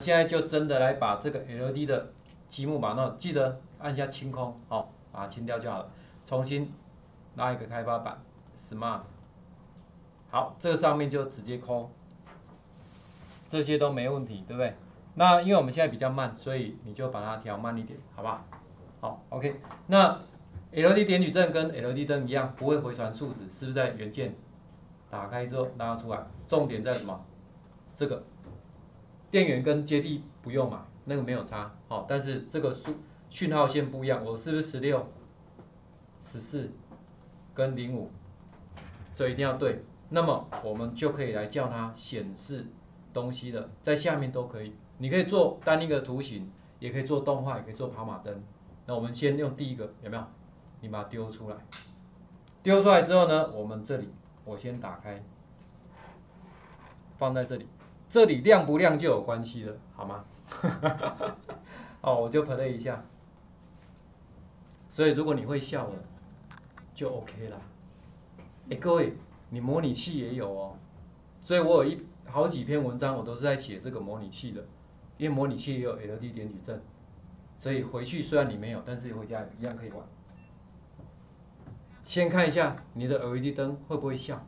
现在就真的来把这个 LED 的积木把那记得按下清空，好，把它清掉就好了。重新拉一个开发板，Smart，好，这个上面就直接空，这些都没问题，对不对？那因为我们现在比较慢，所以你就把它调慢一点，好不好？好，OK。那 LED 点矩阵跟 LED 灯一样，不会回传数值，是不是在元件打开之后拉出来？重点在什么？这个。电源跟接地不用买，那个没有差，好，但是这个数讯号线不一样，我是不是十六、十四跟零五，这一定要对，那么我们就可以来叫它显示东西的，在下面都可以，你可以做单一个图形，也可以做动画，也可以做跑马灯。那我们先用第一个，有没有？你把它丢出来，丢出来之后呢，我们这里我先打开，放在这里。这里亮不亮就有关系了，好吗？哦，我就 play 一下。所以如果你会笑了，就 OK 了。哎，各位，你模拟器也有哦。所以我有一好几篇文章，我都是在写这个模拟器的，因为模拟器也有 LED 点矩阵，所以回去虽然你没有，但是回家一样可以玩。先看一下你的 LED 灯会不会笑。